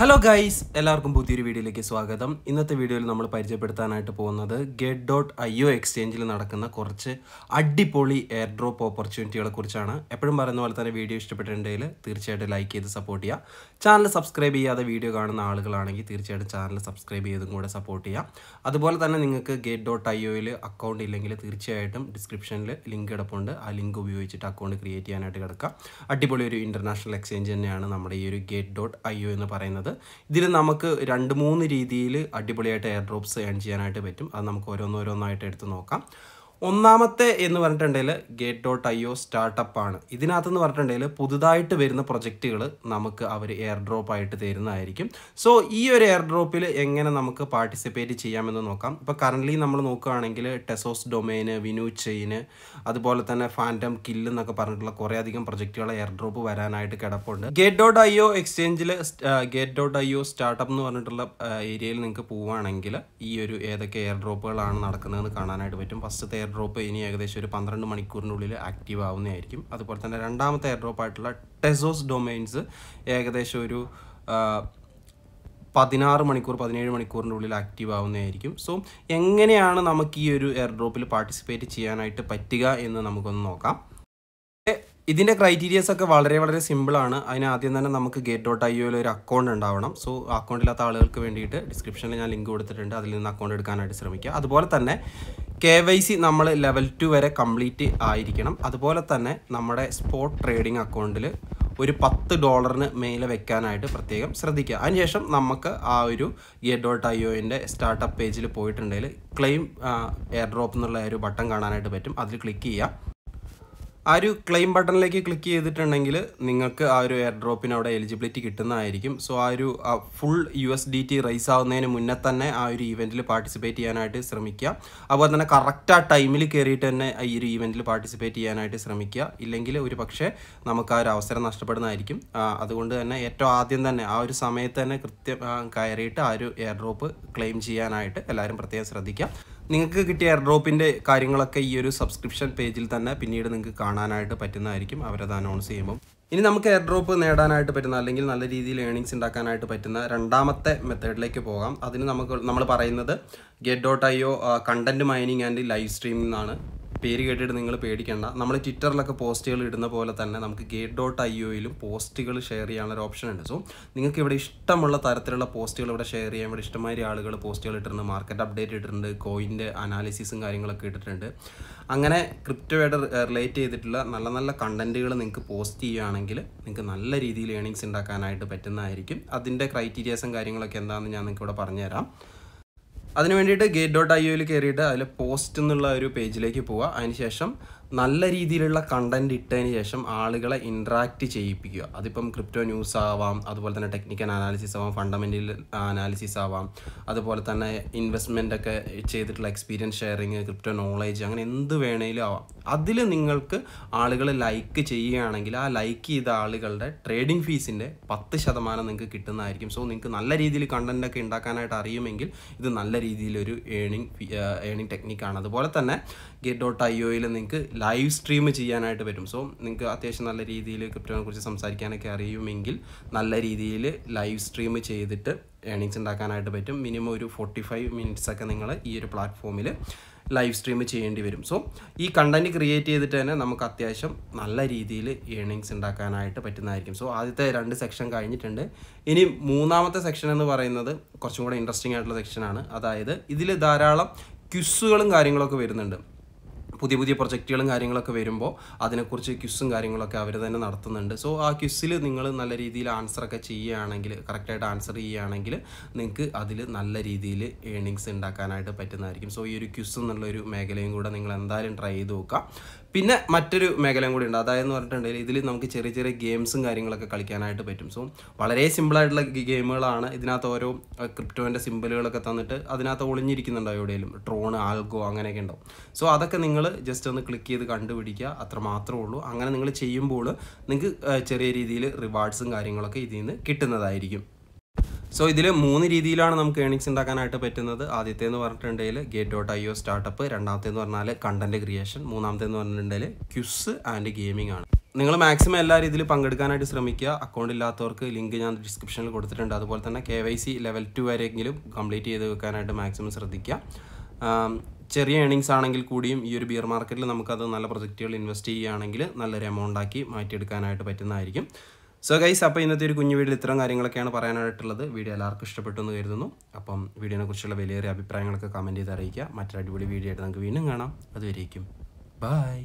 Hello guys എല്ലാവർക്കും പുതിയൊരു വീഡിയോയിലേക്ക് സ്വാഗതം. ഇന്നത്തെ വീഡിയോയിൽ നമ്മൾ പരിചയപ്പെടുത്താനായിട്ട് പോകുന്നത് ഗെറ്റ് ഡോട്ട് ഐ ഒ എക്സ്ചേഞ്ചിൽ നടക്കുന്ന കുറച്ച് അടിപൊളി എയർ ഡ്രോപ്പ് ഓപ്പർച്യൂണിറ്റികളെ കുറിച്ചാണ്. എപ്പോഴും പറയുന്ന പോലെ തന്നെ വീഡിയോ ഇഷ്ടപ്പെട്ടിട്ടുണ്ടെങ്കിൽ തീർച്ചയായിട്ടും ലൈക്ക് ചെയ്ത് സപ്പോർട്ട് ചെയ്യുക. ചാനൽ സബ്സ്ക്രൈബ് ചെയ്യാതെ വീഡിയോ കാണുന്ന ആളുകളാണെങ്കിൽ തീർച്ചയായിട്ടും ചാനൽ സബ്സ്ക്രൈബ് ചെയ്തും കൂടെ സപ്പോർട്ട് ചെയ്യുക. അതുപോലെ തന്നെ നിങ്ങൾക്ക് ഗെറ്റ് ഡോട്ട് ഐ ഒയിൽ അക്കൗണ്ട് ഇല്ലെങ്കിൽ തീർച്ചയായിട്ടും ഡിസ്ക്രിപ്ഷനിൽ ലിങ്ക് കിടപ്പുണ്ട്. ആ ലിങ്ക് ഉപയോഗിച്ചിട്ട് അക്കൗണ്ട് ക്രിയേറ്റ് ചെയ്യാനായിട്ട് കിടക്കാം അടിപൊളി ഒരു ഇന്റർനാഷണൽ എക്സ്ചേഞ്ച് തന്നെയാണ് നമ്മുടെ ഈ ഒരു ഗേറ്റ് ഡോട്ട് ഐ ഒ എന്ന് പറയുന്നത്. ഇതിൽ നമുക്ക് രണ്ട് മൂന്ന് രീതിയിൽ അടിപൊളിയായിട്ട് എയർ ഡ്രോപ്സ് ഏൺ ചെയ്യാനായിട്ട് പറ്റും. അത് നമുക്ക് ഓരോന്നോരോന്നായിട്ട് എടുത്ത് നോക്കാം. ഒന്നാമത്തെ എന്ന് പറഞ്ഞിട്ടുണ്ടെങ്കിൽ gate dot I O startup ആണ്. ഇതിനകത്തെന്ന് പറഞ്ഞിട്ടുണ്ടെങ്കിൽ പുതുതായിട്ട് വരുന്ന പ്രൊജക്റ്റുകൾ നമുക്ക് അവർ എയർ ഡ്രോപ്പ് ആയിട്ട് തരുന്നതായിരിക്കും. സോ ഈ ഒരു എയർ ഡ്രോപ്പിൽ എങ്ങനെ നമുക്ക് പാർട്ടിസിപ്പേറ്റ് ചെയ്യാമെന്ന് നോക്കാം. ഇപ്പോൾ കറന്റ്ലി നമ്മൾ നോക്കുകയാണെങ്കിൽ ടെസോസ് ഡൊമൈന് വിനു ചെയിന് അതുപോലെ തന്നെ ഫാന്റം കില്ല് എന്നൊക്കെ പറഞ്ഞിട്ടുള്ള കുറേ അധികം പ്രൊജക്റ്റുകൾ എയർ ഡ്രോപ്പ് വരാനായിട്ട് കിടപ്പുണ്ട്. ഗേറ്റ് ഡോട്ട് ഐ ഒ എക്സ്ചേഞ്ചിൽ gate dot I O startup എന്ന് പറഞ്ഞിട്ടുള്ള ഏരിയയിൽ നിങ്ങൾക്ക് പോവുകയാണെങ്കിൽ ഈ ഒരു ഏതൊക്കെ എയർ ഡ്രോപ്പുകളാണ് നടക്കുന്നതെന്ന് കാണാനായിട്ട് പറ്റും. ഫസ്റ്റത്തെ എയർ ഡ്രോപ്പ് ഇനി ഏകദേശം ഒരു പന്ത്രണ്ട് മണിക്കൂറിനുള്ളിൽ ആക്റ്റീവ് ആവുന്നതായിരിക്കും. അതുപോലെ തന്നെ രണ്ടാമത്തെ എയർ ആയിട്ടുള്ള ടെസോസ് ഡൊമൈൻസ് ഏകദേശം ഒരു പതിനാറ് മണിക്കൂർ പതിനേഴ് മണിക്കൂറിന്റെ ഉള്ളിൽ ആക്റ്റീവ് ആവുന്നതായിരിക്കും. സോ എങ്ങനെയാണ് നമുക്ക് ഈ ഒരു എയർ ഡ്രോപ്പിൽ പാർട്ടിസിപ്പേറ്റ് ചെയ്യാനായിട്ട് പറ്റുക എന്ന് നമുക്കൊന്ന് നോക്കാം. ഇതിന്റെ ക്രൈറ്റീരിയസ് ഒക്കെ വളരെ വളരെ സിമ്പിളാണ് അതിന് ആദ്യം തന്നെ നമുക്ക് ഗേറ്റ് ഡോട്ട് ഐ ഒരു അക്കൗണ്ട് ഉണ്ടാവണം. സോ അക്കൗണ്ടില്ലാത്ത ആളുകൾക്ക് വേണ്ടിയിട്ട് ഡിസ്ക്രിപ്ഷനിൽ ഞാൻ ലിങ്ക് കൊടുത്തിട്ടുണ്ട്. അതിൽ നിന്ന് അക്കൗണ്ട് എടുക്കാനായിട്ട് ശ്രമിക്കുക. അതുപോലെ തന്നെ കെ വൈ സി നമ്മൾ ലെവൽ ടു വരെ കംപ്ലീറ്റ് ആയിരിക്കണം. അതുപോലെ തന്നെ നമ്മുടെ സ്പോട്ട് ട്രേഡിംഗ് അക്കൗണ്ടിൽ ഒരു പത്ത് ഡോളറിന് മേലെ വെക്കാനായിട്ട് പ്രത്യേകം ശ്രദ്ധിക്കുക. അതിനുശേഷം നമുക്ക് ആ ഒരു ഗേറ്റ് ഡോട്ട് ഐ ഒന്റെ സ്റ്റാർട്ടപ്പ് പേജിൽ പോയിട്ടുണ്ടെങ്കിൽ ക്ലെയിം എയർ ഡ്രോപ്പ് എന്നുള്ള ഒരു ബട്ടൺ കാണാനായിട്ട് പറ്റും. അതിൽ ക്ലിക്ക് ചെയ്യുക. ആ ഒരു ക്ലെയിം ബട്ടണിലേക്ക് ക്ലിക്ക് ചെയ്തിട്ടുണ്ടെങ്കിൽ നിങ്ങൾക്ക് ആ ഒരു എയർ ഡ്രോപ്പിന് അവിടെ എലിജിബിലിറ്റി കിട്ടുന്നതായിരിക്കും. സോ ആ ഒരു full U S D T rise ആവുന്നതിന് മുന്നേ തന്നെ ആ ഒരു ഇവന്റിൽ പാർട്ടിസിപ്പേറ്റ് ചെയ്യാനായിട്ട് ശ്രമിക്കുക. അതുപോലെ തന്നെ കറക്റ്റ് ആ ടൈമിൽ കയറിയിട്ട് തന്നെ ഈ ഒരു ഇവന്റിൽ പാർട്ടിസിപ്പേറ്റ് ചെയ്യാനായിട്ട് ശ്രമിക്കുക. ഇല്ലെങ്കിൽ ഒരു പക്ഷേ നമുക്ക് ആ ഒരു അവസരം നഷ്ടപ്പെടുന്നതായിരിക്കും. അതുകൊണ്ട് തന്നെ ഏറ്റവും ആദ്യം തന്നെ ആ ഒരു സമയത്ത് തന്നെ കൃത്യം കയറിയിട്ട് ആ ഒരു എയർ ഡ്രോപ്പ് ക്ലെയിം ചെയ്യാനായിട്ട് എല്ലാവരും പ്രത്യേകം ശ്രദ്ധിക്കുക. നിങ്ങൾക്ക് കിട്ടിയ എയർ ഡ്രോപ്പിന്റെ കാര്യങ്ങളൊക്കെ ഈ ഒരു സബ്സ്ക്രിപ്ഷൻ പേജിൽ തന്നെ പിന്നീട് നിങ്ങൾക്ക് കാണാനായിട്ട് പറ്റുന്നതായിരിക്കും. അവരത് അനൗൺസ് ചെയ്യുമ്പോൾ ഇനി നമുക്ക് എയർ ഡ്രോപ്പ് നേടാനായിട്ട് പറ്റുന്ന അല്ലെങ്കിൽ നല്ല രീതിയിൽ ഏണിങ്സ് ഉണ്ടാക്കാനായിട്ട് പറ്റുന്ന രണ്ടാമത്തെ മെത്തേഡിലേക്ക് പോകാം. അതിന് നമുക്ക് നമ്മൾ പറയുന്നത് get dot I O content mining and live streaming എന്നാണ് പേര് കേട്ടിട്ട് നിങ്ങൾ പേടിക്കേണ്ട. നമ്മൾ ട്വിറ്ററിലൊക്കെ പോസ്റ്റുകൾ ഇടുന്ന പോലെ തന്നെ നമുക്ക് ഗേറ്റ് ഡോട്ട് ഐ ഒയിലും പോസ്റ്റുകൾ ഷെയർ ചെയ്യാനുള്ള ഓപ്ഷൻ ഉണ്ട്. സോ നിങ്ങൾക്ക് ഇവിടെ ഇഷ്ടമുള്ള തരത്തിലുള്ള പോസ്റ്റുകൾ ഇവിടെ ഷെയർ ചെയ്യാൻ ഇവിടെ ഇഷ്ടമായി ആളുകൾ പോസ്റ്റുകൾ ഇട്ടിട്ടുണ്ട്. മാർക്കറ്റ് അപ്ഡേറ്റ് ഇട്ടിട്ടുണ്ട്. കോയിന്റെ അനാലിസിസും കാര്യങ്ങളൊക്കെ ഇട്ടിട്ടുണ്ട്. അങ്ങനെ ക്രിപ്റ്റോയായിട്ട് റിലേറ്റ് ചെയ്തിട്ടുള്ള നല്ല നല്ല കണ്ടന്റുകൾ നിങ്ങൾക്ക് പോസ്റ്റ് ചെയ്യുകയാണെങ്കിൽ നിങ്ങൾക്ക് നല്ല രീതിയിൽ ഏണിങ്സ് ഉണ്ടാക്കാനായിട്ട് പറ്റുന്നതായിരിക്കും. അതിന്റെ ക്രൈറ്റീരിയാസും കാര്യങ്ങളൊക്കെ എന്താണെന്ന് ഞാൻ നിങ്ങൾക്ക് ഇവിടെ പറഞ്ഞുതരാം. അതിന് വേണ്ടിയിട്ട് ഗേറ്റ് ഡോട്ട് ഐ ഒയിൽ കയറിയിട്ട് അതിൽ പോസ്റ്റ് എന്നുള്ള ഒരു പേജിലേക്ക് പോവുക അതിനുശേഷം നല്ല രീതിയിലുള്ള കണ്ടന്റ് ഇട്ടതിന് ശേഷം ആളുകളെ ഇൻട്രാക്ട് ചെയ്യിപ്പിക്കുക. അതിപ്പം ക്രിപ്റ്റോ ന്യൂസ് ആവാം അതുപോലെ തന്നെ ടെക്നിക്കൽ അനാലിസിസ് ആവാം ഫണ്ടമെന്റൽ അനാലിസിസ് ആവാം അതുപോലെ തന്നെ ഇൻവെസ്റ്റ്മെന്റ് ഒക്കെ ചെയ്തിട്ടുള്ള എക്സ്പീരിയൻസ് ഷെയറിങ് ക്രിപ്റ്റോ നോളേജ് അങ്ങനെ എന്ത് വേണേലും ആവാം. അതിൽ നിങ്ങൾക്ക് ആളുകൾ ലൈക്ക് ചെയ്യുകയാണെങ്കിൽ ആ ലൈക്ക് ചെയ്ത ആളുകളുടെ ട്രേഡിംഗ് ഫീസിന്റെ പത്ത് ശതമാനം നിങ്ങൾക്ക് കിട്ടുന്നതായിരിക്കും. സോ നിങ്ങൾക്ക് നല്ല രീതിയിൽ കണ്ടന്റൊക്കെ ഉണ്ടാക്കാനായിട്ട് അറിയുമെങ്കിൽ ഇത് നല്ല രീതിയിലൊരു ഏണിംഗ് ഏണിംഗ് ടെക്നിക്കാണ് അതുപോലെ തന്നെ ഗെറ്റ് ഡോട്ട് ഐ ഒയിൽ നിങ്ങൾക്ക് ലൈവ് സ്ട്രീം ചെയ്യാനായിട്ട് പറ്റും. സോ നിങ്ങൾക്ക് അത്യാവശ്യം നല്ല രീതിയിൽ ക്രിപ്റ്റോനെ കുറിച്ച് സംസാരിക്കാനൊക്കെ അറിയുമെങ്കിൽ നല്ല രീതിയിൽ ലൈവ് സ്ട്രീം ചെയ്തിട്ട് ഏണിങ്സ് ഉണ്ടാക്കാനായിട്ട് പറ്റും. മിനിമം ഒരു ഫോർട്ടി ഫൈവ് മിനിറ്റ്സൊക്കെ നിങ്ങൾ ഈ ഒരു പ്ലാറ്റ്ഫോമിൽ ലൈവ് സ്ട്രീം ചെയ്യേണ്ടി വരും. സോ ഈ കണ്ടന്റ് ക്രിയേറ്റ് ചെയ്തിട്ട് തന്നെ നമുക്ക് അത്യാവശ്യം നല്ല രീതിയിൽ ഏണിങ്സ് ഉണ്ടാക്കാനായിട്ട് പറ്റുന്നതായിരിക്കും. സോ ആദ്യത്തെ രണ്ട് സെക്ഷൻ കഴിഞ്ഞിട്ടുണ്ട്. ഇനി മൂന്നാമത്തെ സെക്ഷൻ എന്ന് പറയുന്നത് കുറച്ചും കൂടെ ഇൻട്രസ്റ്റിംഗ് ആയിട്ടുള്ള സെക്ഷനാണ് അതായത് ഇതിൽ ധാരാളം ക്യുസുകളും കാര്യങ്ങളൊക്കെ വരുന്നുണ്ട്. പുതിയ പുതിയ പ്രൊജക്റ്റുകളും കാര്യങ്ങളൊക്കെ വരുമ്പോൾ അതിനെക്കുറിച്ച് ക്യുസും കാര്യങ്ങളൊക്കെ അവർ തന്നെ നടത്തുന്നുണ്ട്. സോ ആ ക്യുസിൽ നിങ്ങൾ നല്ല രീതിയിൽ ആൻസറൊക്കെ ചെയ്യുകയാണെങ്കിൽ കറക്റ്റായിട്ട് ആൻസർ ചെയ്യുകയാണെങ്കിൽ നിങ്ങൾക്ക് അതിൽ നല്ല രീതിയിൽ ഏണിങ്സ് ഉണ്ടാക്കാനായിട്ട് പറ്റുന്നതായിരിക്കും. സോ ഈ ഒരു ക്യുസ് എന്നുള്ളൊരു മേഖലയും കൂടെ നിങ്ങൾ എന്തായാലും ട്രൈ ചെയ്ത് നോക്കാം പിന്നെ മറ്റൊരു മേഖലയും കൂടി ഉണ്ട്. അതായത് എന്ന് പറഞ്ഞിട്ടുണ്ടെങ്കിൽ ഇതിൽ നമുക്ക് ചെറിയ ചെറിയ ഗെയിംസും കാര്യങ്ങളൊക്കെ കളിക്കാനായിട്ട് പറ്റും. സോ വളരെ സിമ്പിളായിട്ടുള്ള ഗെയിമുകളാണ് ഇതിനകത്ത് ഓരോ ക്രിപ്റ്റോന്റെ സിമ്പിളുകളൊക്കെ തന്നിട്ട് അതിനകത്ത് ഒളിഞ്ഞിരിക്കുന്നുണ്ടോ എവിടെയെങ്കിലും? ട്രോൺ ആൽഗോ അങ്ങനെയൊക്കെ ഉണ്ടാവും. സോ അതൊക്കെ നിങ്ങൾ ജസ്റ്റ് ഒന്ന് ക്ലിക്ക് ചെയ്ത് കണ്ടുപിടിക്കുക. അത്ര മാത്രമേ ഉള്ളൂ. അങ്ങനെ നിങ്ങൾ ചെയ്യുമ്പോൾ നിങ്ങൾക്ക് ചെറിയ രീതിയിൽ റിവാർഡ്സും കാര്യങ്ങളൊക്കെ ഇതിൽ നിന്ന് കിട്ടുന്നതായിരിക്കും. സോ ഇതിൽ മൂന്ന് രീതിയിലാണ് നമുക്ക് ഏണിങ്സ് ഉണ്ടാക്കാനായിട്ട് പറ്റുന്നത്. ആദ്യത്തെ എന്ന് പറഞ്ഞിട്ടുണ്ടെങ്കിൽ gate dot I O startup രണ്ടാമത്തെ എന്ന് പറഞ്ഞാൽ കണ്ടന്റ് ക്രിയേഷൻ മൂന്നാമത്തെ എന്ന് പറഞ്ഞിട്ടുണ്ടെങ്കിൽ ക്യുസ് ആൻഡ് ഗെയിമിംഗ് ആണ്. നിങ്ങൾ മാക്സിമം എല്ലാവരും ഇതിൽ പങ്കെടുക്കാനായിട്ട് ശ്രമിക്കുക. അക്കൗണ്ട് ഇല്ലാത്തവർക്ക് ലിങ്ക് ഞാൻ ഡിസ്ക്രിപ്ഷനിൽ കൊടുത്തിട്ടുണ്ട്. അതുപോലെ തന്നെ K Y C level two വരെയെങ്കിലും complete ചെയ്ത് വെക്കാനായിട്ട് മാക്സിമം ശ്രദ്ധിക്കുക. ചെറിയ ഏണിങ്സ് ആണെങ്കിൽ കൂടിയും ഈ ഒരു ബിയർ മാർക്കറ്റിൽ നമുക്കത് നല്ല പ്രൊജക്റ്റുകൾ ഇൻവെസ്റ്റ് ചെയ്യുകയാണെങ്കിൽ നല്ലൊരു എമൗണ്ട് ആക്കി മാറ്റിയെടുക്കാനായിട്ട് പറ്റുന്നതായിരിക്കും. സോ ഗൈസ് അപ്പോൾ ഇന്നത്തെ ഒരു കുഞ്ഞു വീഡിയോയിൽ ഇത്തരം കാര്യങ്ങളൊക്കെയാണ് പറയാനായിട്ടുള്ളത്. വീഡിയോ എല്ലാവർക്കും ഇഷ്ടപ്പെട്ടു എന്ന് കരുതുന്നു. അപ്പം വീഡിയോനെ കുറിച്ചുള്ള വലിയേറിയ അഭിപ്രായങ്ങളൊക്കെ കമന്റ് ചെയ്ത് അറിയിക്കുക. മറ്റൊരു അടിപൊളി വീഡിയോ ആയിട്ട് നമുക്ക് വീണ്ടും കാണാം. അതുവരേക്കും. ബൈ